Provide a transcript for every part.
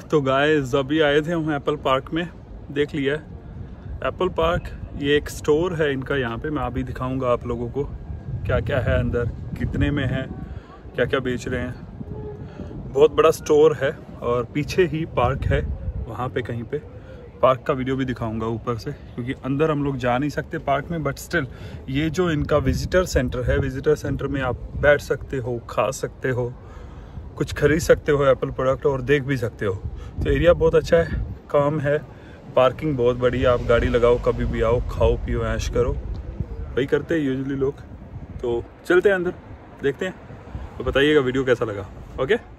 तो गाय अभी आए थे हम एप्पल पार्क में। देख लिया। एप्पल पार्क ये एक स्टोर है इनका यहाँ पे। मैं अभी दिखाऊँगा आप लोगों को क्या क्या है अंदर, कितने में है क्या क्या बेच रहे हैं। बहुत बड़ा स्टोर है और पीछे ही पार्क है वहाँ पे कहीं पे। पार्क का वीडियो भी दिखाऊँगा ऊपर से, क्योंकि अंदर हम लोग जा नहीं सकते पार्क में बट स्टिल ये जो इनका विजिटर सेंटर है विजिटर सेंटर में आप बैठ सकते हो, खा सकते हो। कुछ खरीद सकते हो एप्पल प्रोडक्ट और देख भी सकते हो। तो एरिया बहुत अच्छा है, काम है पार्किंग बहुत बड़ी है आप गाड़ी लगाओ, कभी भी आओ, खाओ, पियो, ऐश करो। वही करते हैं यूजली लोग। तो चलते हैं अंदर, देखते हैं। तो बताइएगा वीडियो कैसा लगा ओके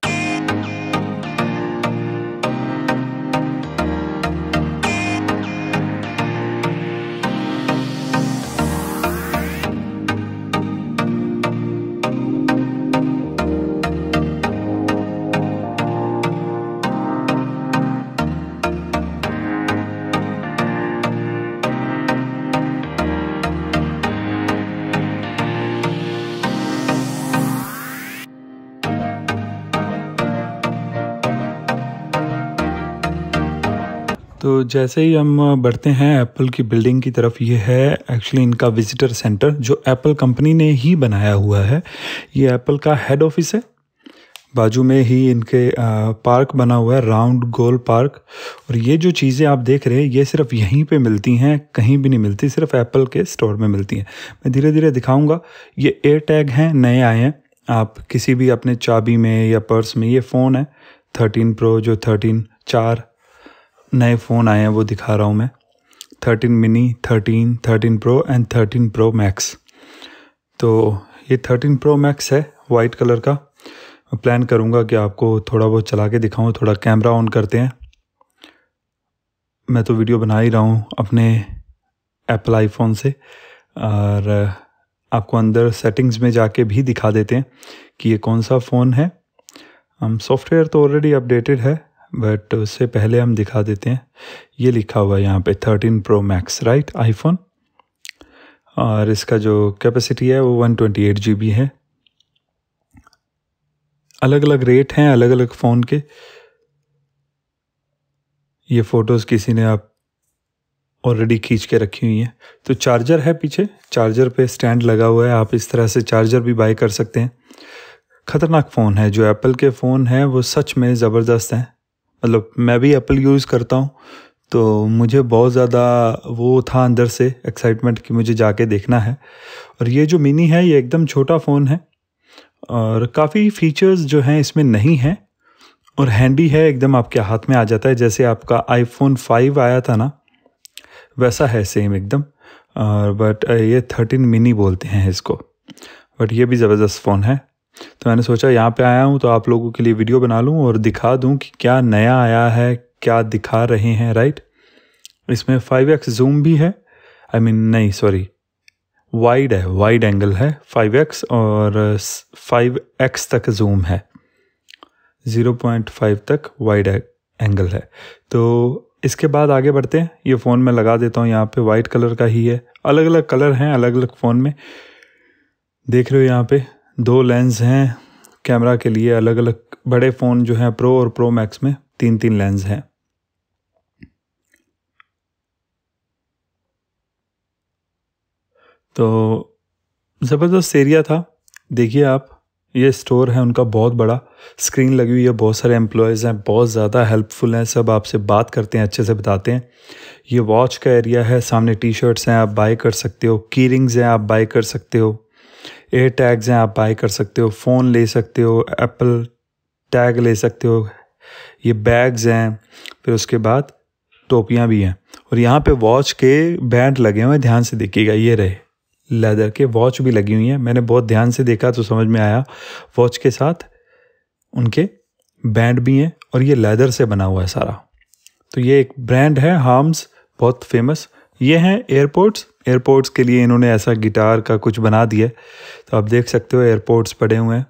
तो जैसे ही हम बढ़ते हैं एप्पल की बिल्डिंग की तरफ़, ये है एक्चुअली इनका विजिटर सेंटर जो एप्पल कंपनी ने ही बनाया हुआ है। ये एप्पल का हेड ऑफ़िस है। बाजू में ही इनके पार्क बना हुआ है राउंड गोल पार्क और ये जो चीज़ें आप देख रहे हैं, ये सिर्फ़ यहीं पे मिलती हैं, कहीं भी नहीं मिलती, सिर्फ़ एप्पल के स्टोर में मिलती हैं। मैं धीरे धीरे दिखाऊँगा, ये एयर टैग हैं, नए आए हैं। आप किसी भी अपने चाबी में या पर्स में, ये फ़ोन है थर्टीन प्रो जो थर्टीन चार नए फ़ोन आए हैं, वो दिखा रहा हूँ मैं। Thirteen mini thirteen thirteen pro and thirteen pro max तो ये थर्टीन प्रो मैक्स है वाइट कलर का। प्लान करूँगा कि आपको थोड़ा बहुत चला के दिखाऊँ, थोड़ा कैमरा ऑन करते हैं। मैं तो वीडियो बना ही रहा हूँ अपने एप्पल आईफोन से, और आपको अंदर सेटिंग्स में जाके भी दिखा देते हैं कि ये कौन सा फ़ोन है। हम सॉफ्टवेयर तो ऑलरेडी अपडेटेड है बट उससे पहले हम दिखा देते हैं। ये लिखा हुआ है यहाँ पे thirteen pro max right iPhone और इसका जो कैपेसिटी है वो one twenty eight G B है। अलग अलग रेट हैं अलग अलग फ़ोन के। ये फ़ोटोज़ किसी ने आप ऑलरेडी खींच के रखी हुई हैं। तो चार्जर है पीछे चार्जर पे स्टैंड लगा हुआ है, आप इस तरह से चार्जर भी बाई कर सकते हैं। ख़तरनाक फ़ोन है, जो एप्पल के फ़ोन हैं, वो सच में ज़बरदस्त हैं। मतलब मैं भी एप्पल यूज़ करता हूँ तो मुझे बहुत ज़्यादा वो था अंदर से एक्साइटमेंट कि मुझे जाके देखना है। और ये जो मिनी है, ये एकदम छोटा फ़ोन है और काफ़ी फीचर्स जो हैं इसमें नहीं हैं और हैंडी है, एकदम आपके हाथ में आ जाता है। जैसे आपका आईफोन फाइव आया था ना, वैसा है सेम एकदम। बट ये थर्टीन मिनी बोलते हैं इसको बट ये भी ज़बरदस्त फ़ोन है। तो मैंने सोचा यहाँ पे आया हूँ तो आप लोगों के लिए वीडियो बना लूँ और दिखा दूँ कि क्या नया आया है क्या दिखा रहे हैं राइट इसमें फाइव एक्स जूम भी है। आई I मीन mean, नहीं सॉरी वाइड है वाइड एंगल है फाइव एक्स और फाइव एक्स तक जूम है। ज़ीरो पॉइंट फाइव तक वाइड एंगल है। तो इसके बाद आगे बढ़ते हैं। ये फ़ोन में लगा देता हूँ यहाँ पे वाइट कलर का ही है। अलग अलग कलर हैं अलग अलग फ़ोन में। देख रहे हो यहाँ पे? दो लेंस हैं कैमरा के लिए अलग अलग बड़े फ़ोन जो हैं प्रो और प्रो मैक्स में तीन तीन लेंस हैं। तो ज़बरदस्त एरिया था। देखिए आप, ये स्टोर है, उनका बहुत बड़ा। स्क्रीन लगी हुई है, बहुत सारे एम्प्लॉयज़ हैं, बहुत ज़्यादा हेल्पफुल हैं, सब आपसे बात करते हैं, अच्छे से बताते हैं। ये वॉच का एरिया है, सामने टी शर्ट्स हैं, आप बाय कर सकते हो। की रिंग्स हैं, आप बाय कर सकते हो। एयर टैग्स हैं, आप बाय कर सकते हो फ़ोन ले सकते हो एप्पल टैग ले सकते हो, ये बैग्स हैं, फिर उसके बाद टोपियाँ भी हैं। और यहाँ पे वॉच के बैंड लगे हुए हैं, ध्यान से देखिएगा, ये रहे लेदर के वॉच भी लगी हुई हैं। मैंने बहुत ध्यान से देखा तो समझ में आया वॉच के साथ उनके बैंड भी हैं और ये लेदर से बना हुआ है सारा। तो ये एक ब्रांड है हार्म्स बहुत फ़ेमस ये हैं एयरपोर्ट्स एयरपोर्ट्स के लिए इन्होंने ऐसा गिटार का कुछ बना दिया तो आप देख सकते हो एयरपोर्ट्स पड़े हुए हैं।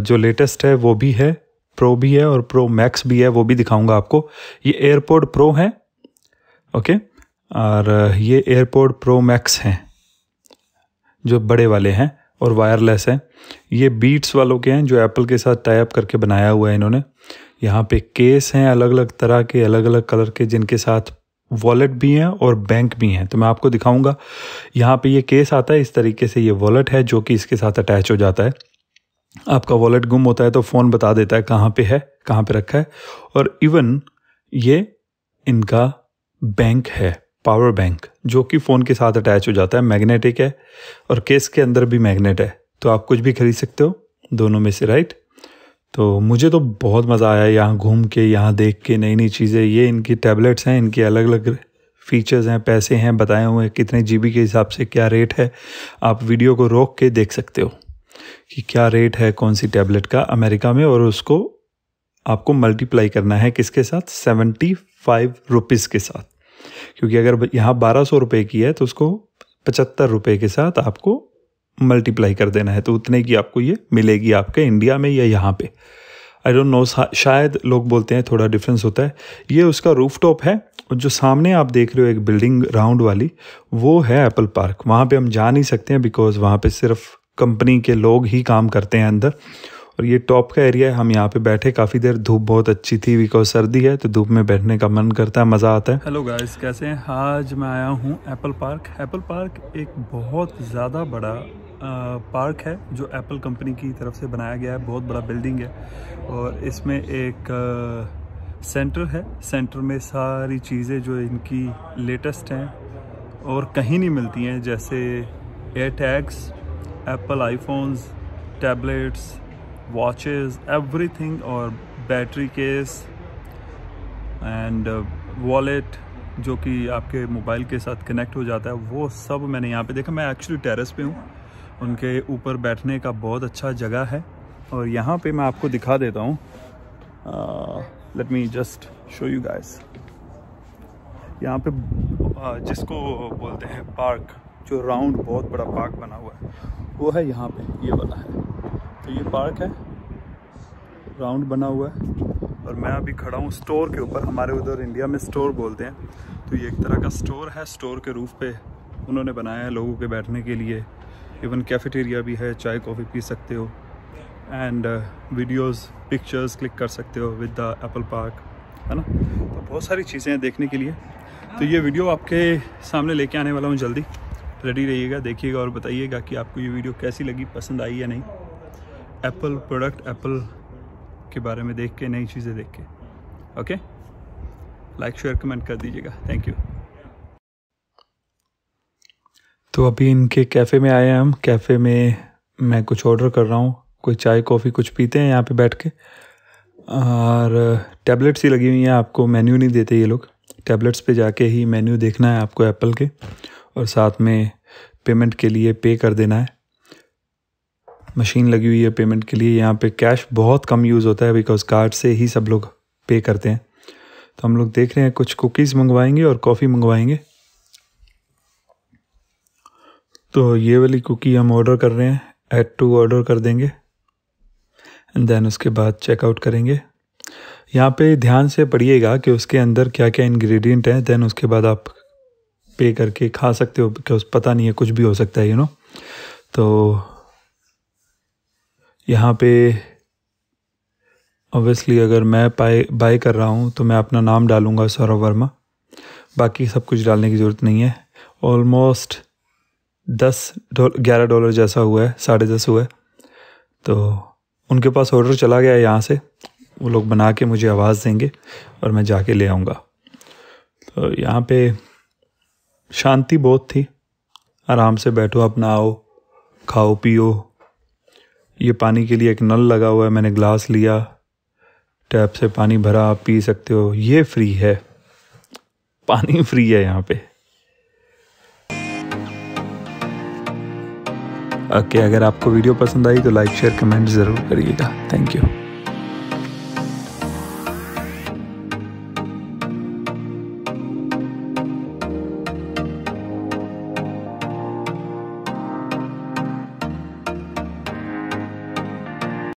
जो लेटेस्ट है वो भी है प्रो भी है और प्रो मैक्स भी है, वो भी दिखाऊँगा आपको। ये एयरपोर्ट प्रो है, ओके? और ये एयरपोर्ट प्रो मैक्स हैं, जो बड़े वाले हैं और वायरलेस हैं। ये बीट्स वालों के हैं, जो एप्पल के साथ टाइप करके बनाया हुआ है इन्होंने। यहाँ पे केस हैं अलग अलग तरह के अलग अलग कलर के, जिनके साथ वॉलेट भी हैं और बैंक भी हैं। तो मैं आपको दिखाऊँगा, यहाँ पे ये केस आता है, इस तरीके से ये वॉलेट है जो कि इसके साथ अटैच हो जाता है। आपका वॉलेट गुम होता है तो फ़ोन बता देता है कहाँ पे है, कहाँ पे रखा है। और इवन ये इनका बैंक है पावर बैंक जो कि फ़ोन के साथ अटैच हो जाता है मैग्नेटिक है और केस के अंदर भी मैग्नेट है। तो आप कुछ भी खरीद सकते हो, दोनों में से राइट तो मुझे तो बहुत मज़ा आया यहाँ घूम के, यहाँ देख के नई नई चीज़ें। ये इनकी टैबलेट्स हैं, इनकी अलग अलग फीचर्स हैं, पैसे हैं, बताए हुए कितने जीबी के हिसाब से क्या रेट है। आप वीडियो को रोक के देख सकते हो कि क्या रेट है कौन सी टैबलेट का अमेरिका में और उसको आपको मल्टीप्लाई करना है किसके साथ? सेवेंटी फाइव रुपीज़ के साथ। क्योंकि अगर यहाँ बारह सौ रुपये की है तो उसको पचहत्तर रुपये के साथ आपको मल्टीप्लाई कर देना है तो उतने की आपको ये मिलेगी आपके इंडिया में या यहाँ पे। आई डोंट नो शायद लोग बोलते हैं थोड़ा डिफरेंस होता है। ये उसका रूफ टॉप है, और जो सामने आप देख रहे हो एक बिल्डिंग राउंड वाली, वो है एप्पल पार्क वहाँ पे हम जा नहीं सकते हैं बिकॉज़ वहाँ पे सिर्फ़ कंपनी के लोग ही काम करते हैं अंदर। और ये टॉप का एरिया है, हम यहाँ पे बैठे, काफ़ी देर धूप बहुत अच्छी थी बिकॉज़ सर्दी है तो धूप में बैठने का मन करता है, मज़ा आता है। हेलो गाइस कैसे हैं? आज मैं आया हूँ एप्पल पार्क एप्पल पार्क एक बहुत ज़्यादा बड़ा पार्क है, जो एप्पल कंपनी की तरफ़ से बनाया गया है। बहुत बड़ा बिल्डिंग है और इसमें एक सेंटर है। सेंटर में सारी चीज़ें जो इनकी लेटेस्ट हैं और कहीं नहीं मिलती हैं, जैसे air tags Apple iPhones, tablets, watches, everything और बैटरी केस एंड वॉलेट जो कि आपके मोबाइल के साथ कनेक्ट हो जाता है, वो सब मैंने यहाँ पे देखा। मैं एक्चुअली टेरेस पे हूँ उनके ऊपर बैठने का बहुत अच्छा जगह है। और यहाँ पे मैं आपको दिखा देता हूँ। Let me just show you guys यहाँ पे जिसको बोलते हैं पार्क जो राउंड बहुत बड़ा पार्क बना हुआ है, वो है यहाँ पे, ये वाला है। तो ये पार्क है राउंड बना हुआ है। और मैं अभी खड़ा हूँ स्टोर के ऊपर, हमारे उधर इंडिया में स्टोर बोलते हैं। तो ये एक तरह का स्टोर है स्टोर के रूफ पे उन्होंने बनाया है लोगों के बैठने के लिए। इवन कैफेटेरिया भी है, चाय कॉफ़ी पी सकते हो। एंड वीडियोस पिक्चर्स क्लिक कर सकते हो विद द एप्पल पार्क है ना? तो बहुत सारी चीज़ें हैं देखने के लिए। तो ये वीडियो आपके सामने लेके आने वाला हूँ जल्दी। रेडी रहिएगा, देखिएगा और बताइएगा कि आपको ये वीडियो कैसी लगी, पसंद आई या नहीं। एप्पल प्रोडक्ट एप्पल के बारे में देख के, नई चीज़ें देख के। ओके लाइक शेयर कमेंट कर दीजिएगा। थैंक यू तो अभी इनके कैफ़े में आए हैं हम। कैफ़े में मैं कुछ ऑर्डर कर रहा हूँ। कोई चाय कॉफ़ी कुछ पीते हैं यहाँ पे बैठ के। और टैबलेट्स ही लगी हुई हैं, आपको मेन्यू नहीं देते ये लोग। टैबलेट्स पे जाके ही मेन्यू देखना है आपको एप्पल के। और साथ में पेमेंट के लिए पे कर देना है। मशीन लगी हुई है पेमेंट के लिए। यहाँ पे कैश बहुत कम यूज़ होता है बिकॉज़ कार्ड से ही सब लोग पे करते हैं। तो हम लोग देख रहे हैं कुछ कुकीज़ मंगवाएँगे और कॉफ़ी मंगवाएँगे। तो ये वाली कुकी हम ऑर्डर कर रहे हैं एड टू ऑर्डर कर देंगे एंड देन उसके बाद चेकआउट करेंगे। यहाँ पे ध्यान से पढ़िएगा कि उसके अंदर क्या क्या इंग्रेडिएंट हैं देन उसके बाद आप पे करके खा सकते हो बिकॉज़ पता नहीं है, कुछ भी हो सकता है यू नो तो यहाँ पे ऑब्वियसली अगर मैं पाए बाय कर रहा हूँ तो मैं अपना नाम डालूँगा सौरभ वर्मा। बाकी सब कुछ डालने की ज़रूरत नहीं है। ऑलमोस्ट दस ग्यारह डॉलर जैसा हुआ है, साढ़े दस हुआ है। तो उनके पास ऑर्डर चला गया है यहाँ से। वो लोग बना के मुझे आवाज़ देंगे और मैं जाके ले आऊँगा। तो यहाँ पे शांति बहुत थी। आराम से बैठो, अपना आओ, खाओ, पियो। ये पानी के लिए एक नल लगा हुआ है, मैंने ग्लास लिया। टैप से पानी भरा, आप पी सकते हो। ये फ्री है। पानी फ्री है यहाँ पे। ओके अगर आपको वीडियो पसंद आई तो लाइक शेयर कमेंट ज़रूर करिएगा. Thank you